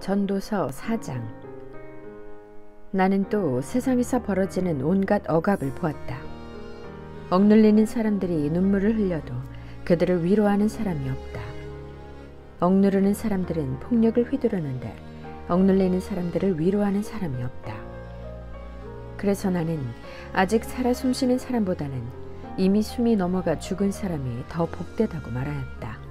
전도서 4장 나는 또 세상에서 벌어지는 온갖 억압을 보았다. 억눌리는 사람들이 눈물을 흘려도 그들을 위로하는 사람이 없다. 억누르는 사람들은 폭력을 휘두르는데 억눌리는 사람들을 위로하는 사람이 없다. 그래서 나는 아직 살아 숨쉬는 사람보다는 이미 숨이 넘어가 죽은 사람이 더 복되다고 말하였다.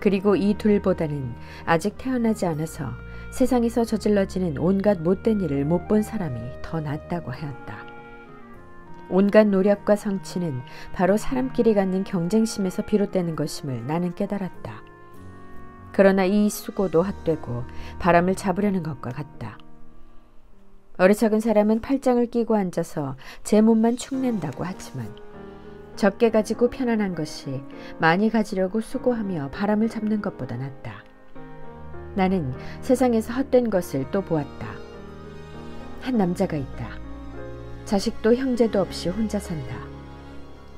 그리고 이 둘보다는 아직 태어나지 않아서 세상에서 저질러지는 온갖 못된 일을 못 본 사람이 더 낫다고 하였다. 온갖 노력과 성취는 바로 사람끼리 갖는 경쟁심에서 비롯되는 것임을 나는 깨달았다. 그러나 이 수고도 헛되고 바람을 잡으려는 것과 같다. 어리석은 사람은 팔짱을 끼고 앉아서 제 몸만 축낸다고 하지만 적게 가지고 편안한 것이 많이 가지려고 수고하며 바람을 잡는 것보다 낫다. 나는 세상에서 헛된 것을 또 보았다. 한 남자가 있다. 자식도 형제도 없이 혼자 산다.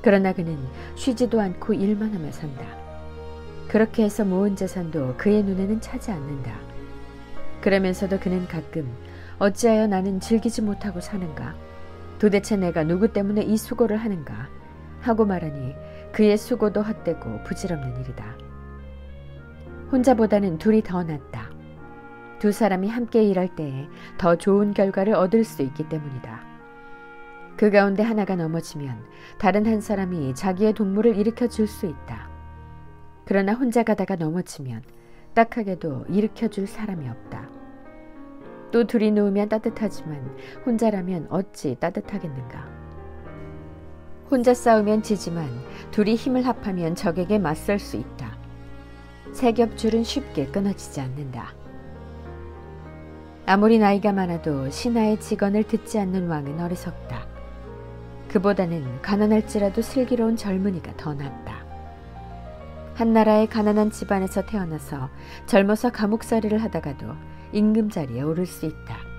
그러나 그는 쉬지도 않고 일만 하며 산다. 그렇게 해서 모은 재산도 그의 눈에는 차지 않는다. 그러면서도 그는 가끔 어찌하여 나는 즐기지 못하고 사는가? 도대체 내가 누구 때문에 이 수고를 하는가? 하고 말하니 그의 수고도 헛되고 부질없는 일이다. 혼자보다는 둘이 더 낫다. 두 사람이 함께 일할 때에 더 좋은 결과를 얻을 수 있기 때문이다. 그 가운데 하나가 넘어지면 다른 한 사람이 자기의 동물을 일으켜 줄 수 있다. 그러나 혼자 가다가 넘어지면 딱하게도 일으켜 줄 사람이 없다. 또 둘이 누우면 따뜻하지만 혼자라면 어찌 따뜻하겠는가? 혼자 싸우면 지지만 둘이 힘을 합하면 적에게 맞설 수 있다. 세 겹줄은 쉽게 끊어지지 않는다. 아무리 나이가 많아도 신하의 직언을 듣지 않는 왕은 어리석다. 그보다는 가난할지라도 슬기로운 젊은이가 더 낫다. 한 나라의 가난한 집안에서 태어나서 젊어서 감옥살이를 하다가도 임금자리에 오를 수 있다.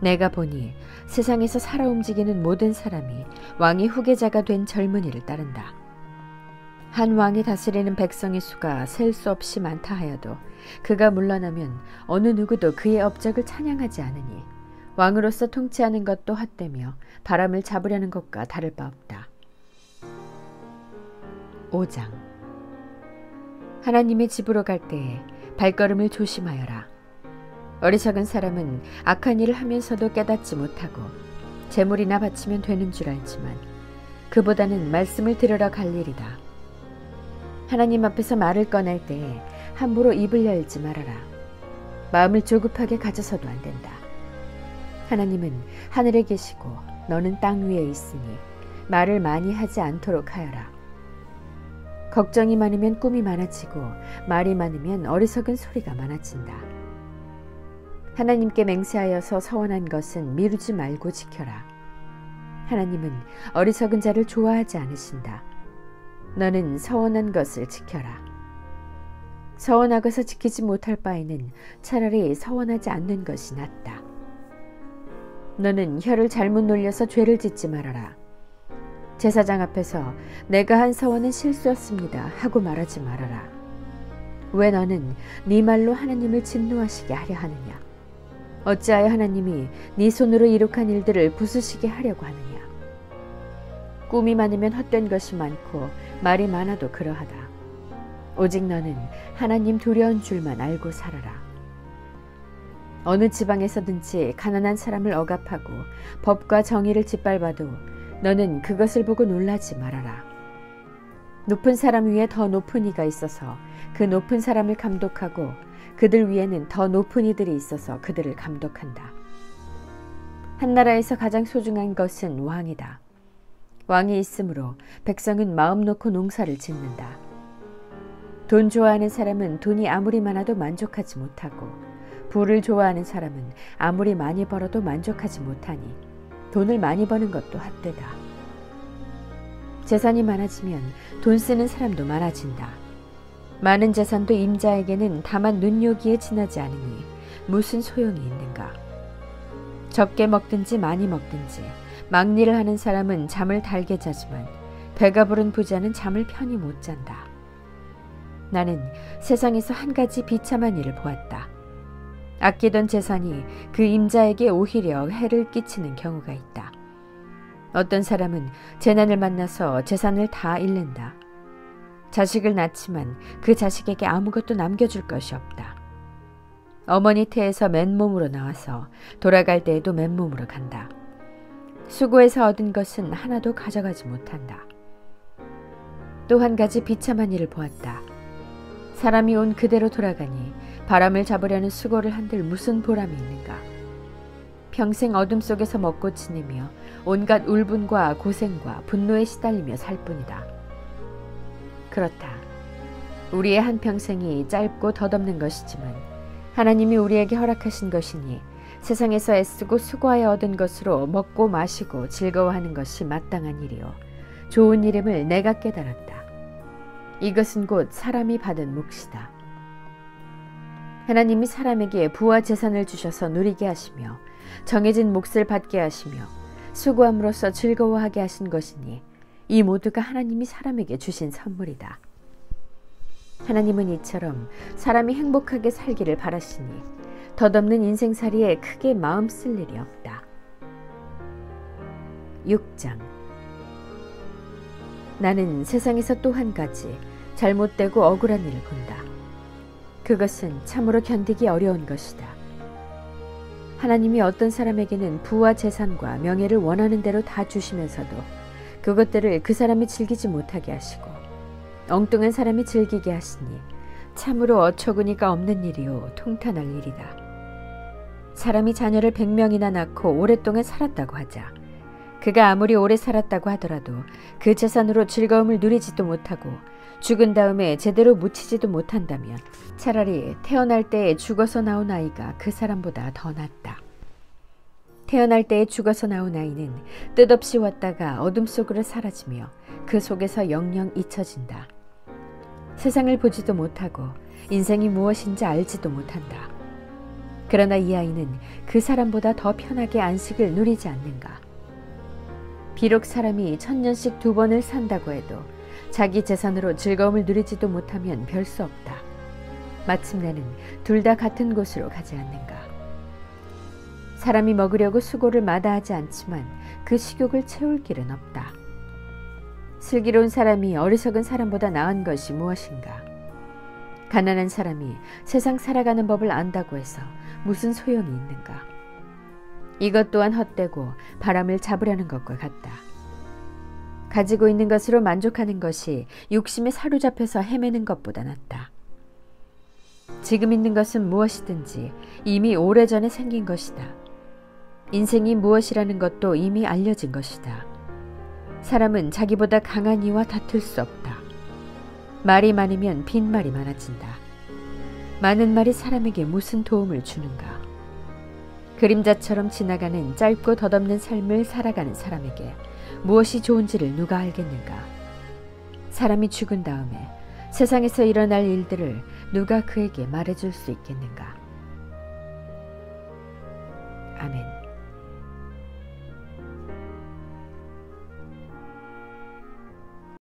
내가 보니 세상에서 살아 움직이는 모든 사람이 왕의 후계자가 된 젊은이를 따른다. 한 왕이 다스리는 백성의 수가 셀 수 없이 많다 하여도 그가 물러나면 어느 누구도 그의 업적을 찬양하지 않으니 왕으로서 통치하는 것도 헛되며 바람을 잡으려는 것과 다를 바 없다. 5장 하나님의 집으로 갈 때에 발걸음을 조심하여라. 어리석은 사람은 악한 일을 하면서도 깨닫지 못하고 재물이나 바치면 되는 줄 알지만 그보다는 말씀을 들으러 갈 일이다. 하나님 앞에서 말을 꺼낼 때에 함부로 입을 열지 말아라. 마음을 조급하게 가져서도 안 된다. 하나님은 하늘에 계시고 너는 땅 위에 있으니 말을 많이 하지 않도록 하여라. 걱정이 많으면 꿈이 많아지고 말이 많으면 어리석은 소리가 많아진다. 하나님께 맹세하여서 서원한 것은 미루지 말고 지켜라. 하나님은 어리석은 자를 좋아하지 않으신다. 너는 서원한 것을 지켜라. 서원하고서 지키지 못할 바에는 차라리 서원하지 않는 것이 낫다. 너는 혀를 잘못 놀려서 죄를 짓지 말아라. 제사장 앞에서 내가 한 서원은 실수였습니다 하고 말하지 말아라. 왜 너는 네 말로 하나님을 진노하시게 하려 하느냐? 어찌하여 하나님이 네 손으로 이룩한 일들을 부수시게 하려고 하느냐? 꿈이 많으면 헛된 것이 많고 말이 많아도 그러하다. 오직 너는 하나님 두려운 줄만 알고 살아라. 어느 지방에서든지 가난한 사람을 억압하고 법과 정의를 짓밟아도 너는 그것을 보고 놀라지 말아라. 높은 사람 위에 더 높은 이가 있어서 그 높은 사람을 감독하고 그들 위에는 더 높은 이들이 있어서 그들을 감독한다. 한 나라에서 가장 소중한 것은 왕이다. 왕이 있으므로 백성은 마음 놓고 농사를 짓는다. 돈 좋아하는 사람은 돈이 아무리 많아도 만족하지 못하고 부를 좋아하는 사람은 아무리 많이 벌어도 만족하지 못하니 돈을 많이 버는 것도 헛되다. 재산이 많아지면 돈 쓰는 사람도 많아진다. 많은 재산도 임자에게는 다만 눈요기에 지나지 않으니 무슨 소용이 있는가? 적게 먹든지 많이 먹든지 막리를 하는 사람은 잠을 달게 자지만 배가 부른 부자는 잠을 편히 못 잔다. 나는 세상에서 한 가지 비참한 일을 보았다. 아끼던 재산이 그 임자에게 오히려 해를 끼치는 경우가 있다. 어떤 사람은 재난을 만나서 재산을 다 잃는다. 자식을 낳지만 그 자식에게 아무것도 남겨줄 것이 없다. 어머니 태에서 맨몸으로 나와서 돌아갈 때에도 맨몸으로 간다. 수고해서 얻은 것은 하나도 가져가지 못한다. 또 한 가지 비참한 일을 보았다. 사람이 온 그대로 돌아가니 바람을 잡으려는 수고를 한들 무슨 보람이 있는가. 평생 어둠 속에서 먹고 지내며 온갖 울분과 고생과 분노에 시달리며 살 뿐이다. 그렇다. 우리의 한평생이 짧고 덧없는 것이지만 하나님이 우리에게 허락하신 것이니 세상에서 애쓰고 수고하여 얻은 것으로 먹고 마시고 즐거워하는 것이 마땅한 일이요. 좋은 이름을 내가 깨달았다. 이것은 곧 사람이 받은 몫이다. 하나님이 사람에게 부와 재산을 주셔서 누리게 하시며 정해진 몫을 받게 하시며 수고함으로써 즐거워하게 하신 것이니 이 모두가 하나님이 사람에게 주신 선물이다. 하나님은 이처럼 사람이 행복하게 살기를 바라시니 덧없는 인생살이에 크게 마음 쓸 일이 없다. 6장 나는 세상에서 또 한 가지 잘못되고 억울한 일을 본다. 그것은 참으로 견디기 어려운 것이다. 하나님이 어떤 사람에게는 부와 재산과 명예를 원하는 대로 다 주시면서도 그것들을 그 사람이 즐기지 못하게 하시고 엉뚱한 사람이 즐기게 하시니 참으로 어처구니가 없는 일이요 통탄할 일이다. 사람이 자녀를 100명이나 낳고 오랫동안 살았다고 하자. 그가 아무리 오래 살았다고 하더라도 그 재산으로 즐거움을 누리지도 못하고 죽은 다음에 제대로 묻히지도 못한다면 차라리 태어날 때에 죽어서 나온 아이가 그 사람보다 더 낫다. 태어날 때에 죽어서 나온 아이는 뜻없이 왔다가 어둠 속으로 사라지며 그 속에서 영영 잊혀진다. 세상을 보지도 못하고 인생이 무엇인지 알지도 못한다. 그러나 이 아이는 그 사람보다 더 편하게 안식을 누리지 않는가. 비록 사람이 천년씩 두 번을 산다고 해도 자기 재산으로 즐거움을 누리지도 못하면 별 수 없다. 마침내는 둘 다 같은 곳으로 가지 않는가. 사람이 먹으려고 수고를 마다하지 않지만 그 식욕을 채울 길은 없다. 슬기로운 사람이 어리석은 사람보다 나은 것이 무엇인가? 가난한 사람이 세상 살아가는 법을 안다고 해서 무슨 소용이 있는가? 이것 또한 헛되고 바람을 잡으려는 것과 같다. 가지고 있는 것으로 만족하는 것이 욕심에 사로잡혀서 헤매는 것보다 낫다. 지금 있는 것은 무엇이든지 이미 오래전에 생긴 것이다. 인생이 무엇이라는 것도 이미 알려진 것이다. 사람은 자기보다 강한 이와 다툴 수 없다. 말이 많으면 빈말이 많아진다. 많은 말이 사람에게 무슨 도움을 주는가? 그림자처럼 지나가는 짧고 덧없는 삶을 살아가는 사람에게 무엇이 좋은지를 누가 알겠는가? 사람이 죽은 다음에 세상에서 일어날 일들을 누가 그에게 말해줄 수 있겠는가? 아멘.